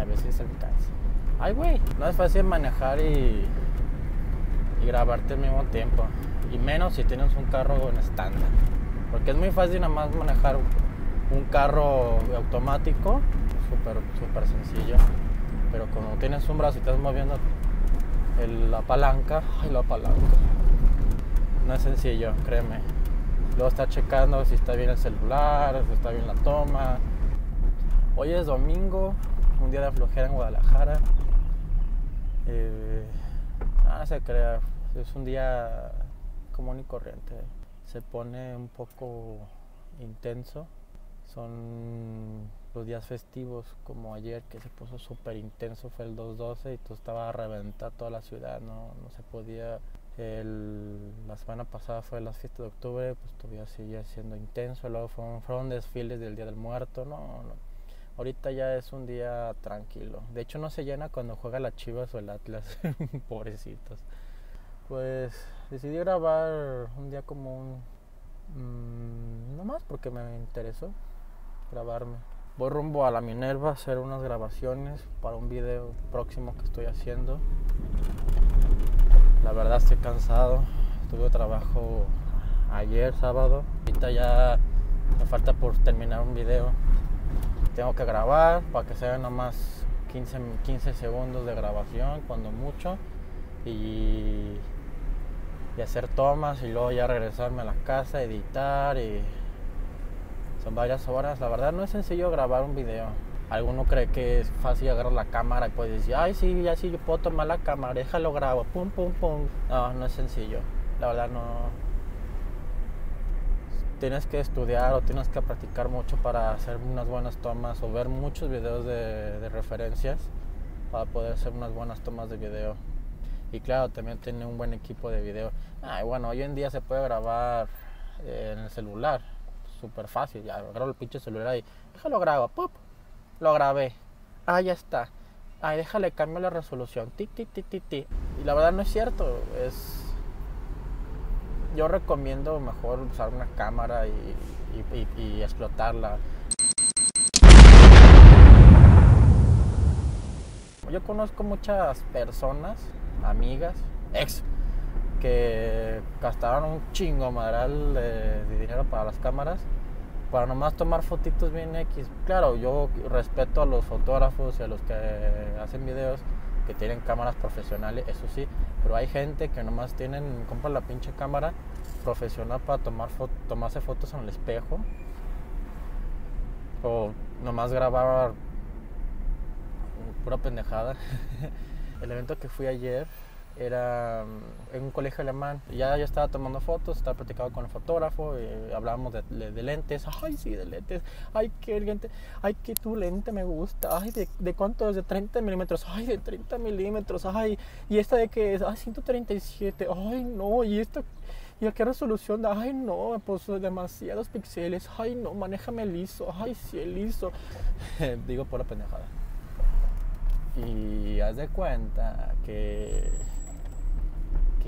A veces se me cansa. Ay, güey, no es fácil manejar y, grabarte al mismo tiempo. Y menos si tienes un carro en estándar. Porque es muy fácil nada más manejar un carro automático. Súper, súper sencillo. Pero como tienes un brazo y estás moviendo el- la palanca, ay, la palanca. No es sencillo, créeme. Luego está checando si está bien el celular, si está bien la toma. Hoy es domingo, un día de flojera en Guadalajara. Eh, nada se crea, es un día común y corriente. Se pone un poco intenso. Son los días festivos, como ayer que se puso súper intenso, fue el 2-12 y todo estaba a reventar toda la ciudad, no, no se podía. El- la semana pasada fue las fiestas de octubre, pues todavía sigue siendo intenso. Luego fueron, fueron desfiles del Día del Muerto, no, no. Ahorita ya es un día tranquilo. De hecho, no se llena cuando juega la Chivas o el Atlas. Pobrecitos. Pues decidí grabar un día como un. mm, no más porque me interesó grabarme. Voy rumbo a la Minerva a hacer unas grabaciones para un video próximo que estoy haciendo. La verdad estoy cansado. Tuve trabajo ayer, sábado. Ahorita ya me falta por terminar un video. Tengo que grabar para que sean nomás 15, 15 segundos de grabación, cuando mucho. Y, y hacer tomas y luego ya regresarme a la casa, editar y son varias horas. La verdad no es sencillo grabar un video. Alguno cree que es fácil agarrar la cámara y puede decir, ay sí, ya sí, yo puedo tomar la cámara, déjalo grabo, pum, pum, pum. No, no es sencillo. La verdad no. Tienes que estudiar o tienes que practicar mucho para hacer unas buenas tomas o ver muchos videos de, de referencias para poder hacer unas buenas tomas de video. Y claro, también tiene un buen equipo de video. Ah, bueno, hoy en día se puede grabar eh, en el celular. Súper fácil. Ya agarro el pinche celular y déjalo grabo. ¡Pup! Lo grabé. Ah, ya está. Ay, déjale cambio la resolución. Ti, ti, ti, ti, ti. Y la verdad no es cierto. Es. Yo recomiendo mejor usar una cámara y, y- y- explotarla. Yo conozco muchas personas, amigas, ex, que gastaron un chingo madral de dinero para las cámaras para nomás tomar fotitos bien X. Claro, yo respeto a los fotógrafos y a los que hacen videos que tienen cámaras profesionales, eso sí, pero hay gente que nomás tienen, compra la pinche cámara profesional para tomar tomarse fotos en el espejo o nomás grabar pura pendejada. el evento que fui ayer era mm, en un colegio alemán. Ya yo estaba tomando fotos, estaba platicando con el fotógrafo, hablábamos de, lentes. Ay, sí, de lentes. Ay, qué lente. Ay, que tu lente me gusta. Ay, ¿de, de cuánto es? De 30 milímetros. Ay, de 30 milímetros. Ay, y esta de qué es? Ay, 137. Ay, no. Y esta. ¿Y a qué resolución? Ay, no, pues demasiados píxeles. Ay, no, manéjame liso. Ay, sí, liso. Digo por la pendejada. Y haz de cuenta que,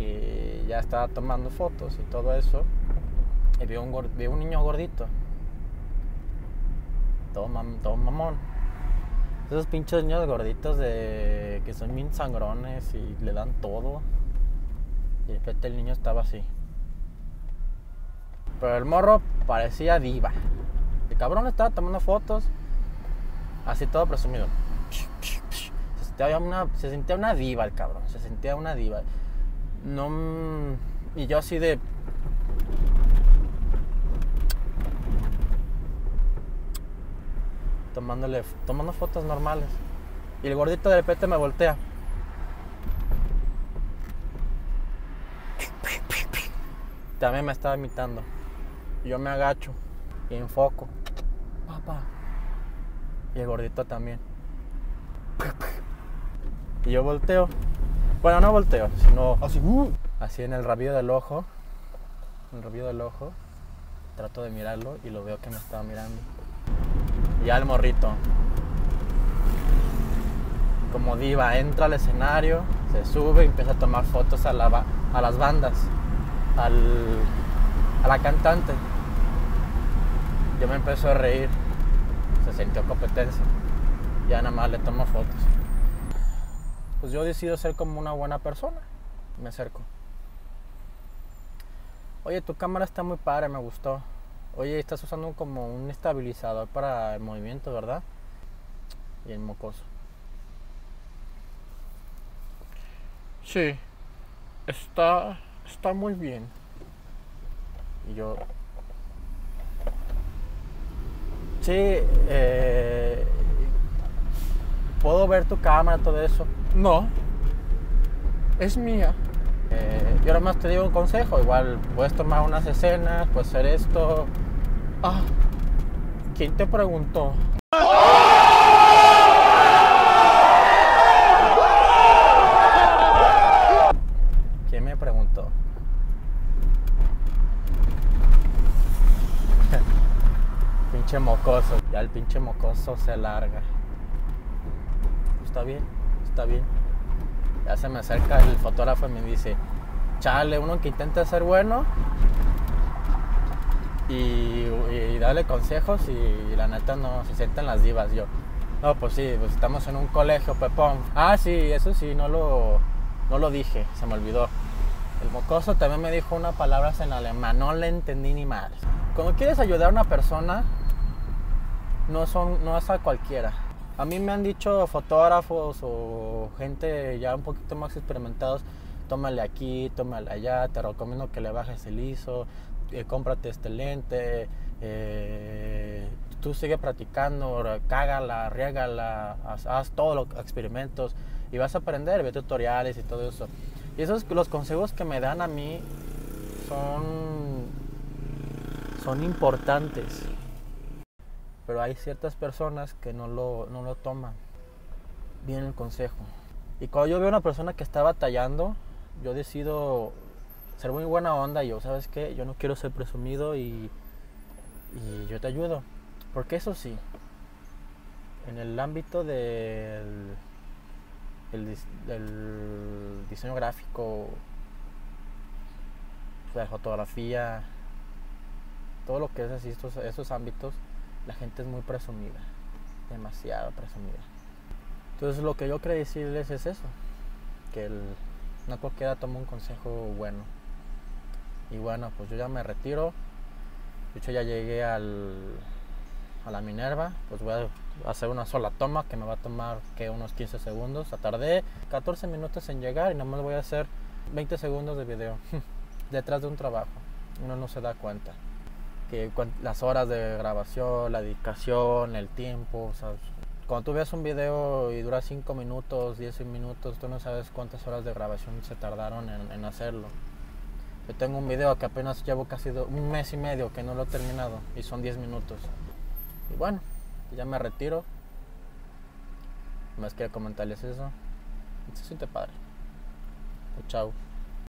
que ya estaba tomando fotos y todo eso. Y vi un, un niño gordito. Todo, mam- todo mamón. Esos pinches niños gorditos de que son bien sangrones y le dan todo. Y de repente el niño estaba así. Pero el morro parecía diva. El cabrón estaba tomando fotos. Así todo presumido. Se sentía una, se sentía una diva el cabrón. Se sentía una diva. No. mm, Y yo así de. Tomándole, tomando fotos normales. Y el gordito de repente me voltea. También me estaba imitando. Yo me agacho y enfoco. Papá. Y el gordito también. Y yo volteo. Bueno, no volteo, sino Así, uh, así en el rabillo del ojo. En el rabillo del ojo. Trato de mirarlo y lo veo que me estaba mirando. Y ya el morrito. Como diva, entra al escenario, se sube y empieza a tomar fotos a, la a las bandas, al, a la cantante. Yo me empezó a reír. Se sintió competencia. Ya nada más le tomo fotos. Pues yo decido ser como una buena persona. Me acerco. Oye, tu cámara está muy padre, me gustó. Oye, estás usando como un estabilizador para el movimiento, ¿verdad? Y el mocoso. Sí, está, está muy bien. Y yo... Sí, eh, ¿puedo ver tu cámara, todo eso? No, es mía. Eh, yo más te digo un consejo, igual puedes tomar unas escenas, puedes hacer esto. Ah, ¿quién te preguntó? ¿Quién me preguntó? pinche mocoso, ya el pinche mocoso se larga. Está bien, está bien. Ya se me acerca el fotógrafo y me dice, chale, uno que intenta ser bueno y, darle consejos y, la neta no se sienten las divas. Yo, no, pues sí, pues estamos en un colegio, pepón. Ah, sí, eso sí, no lo, no lo dije, se me olvidó. El mocoso también me dijo unas palabras en alemán, no le entendí ni mal. Cuando quieres ayudar a una persona, no, son, no es a cualquiera. A mí me han dicho fotógrafos o gente ya un poquito más experimentados, tómale aquí, tómale allá, te recomiendo que le bajes el ISO, eh, cómprate este lente, eh, tú sigue practicando, cágala, riégala, haz, haz todos los experimentos y vas a aprender, ve tutoriales y todo eso. Y esos los consejos que me dan a mí son, son importantes pero hay ciertas personas que no lo, no lo toman bien el consejo. Y cuando yo veo a una persona que está batallando, yo decido ser muy buena onda y yo, ¿sabes qué? Yo no quiero ser presumido y, y yo te ayudo. Porque eso sí, en el ámbito del, del, diseño gráfico, la fotografía, todo lo que es así, estos, esos ámbitos, la gente es muy presumida, demasiado presumida. Entonces lo que yo quería decirles es eso, que el, no cualquiera toma un consejo bueno. Y bueno, pues yo ya me retiro. De hecho ya llegué al, a la Minerva, pues voy a hacer una sola toma que me va a tomar que unos 15 segundos. Tardé 14 minutos en llegar y nada más voy a hacer 20 segundos de video detrás de un trabajo. Uno no se da cuenta las horas de grabación, la dedicación, el tiempo, cuando tú ves un video y dura 5 minutos, 10 minutos, tú no sabes cuántas horas de grabación se tardaron en, hacerlo. Yo tengo un video que apenas llevo casi un mes y medio que no lo he terminado y son 10 minutos. Y bueno, ya me retiro. Más que comentarles eso. Se siente padre. Chao.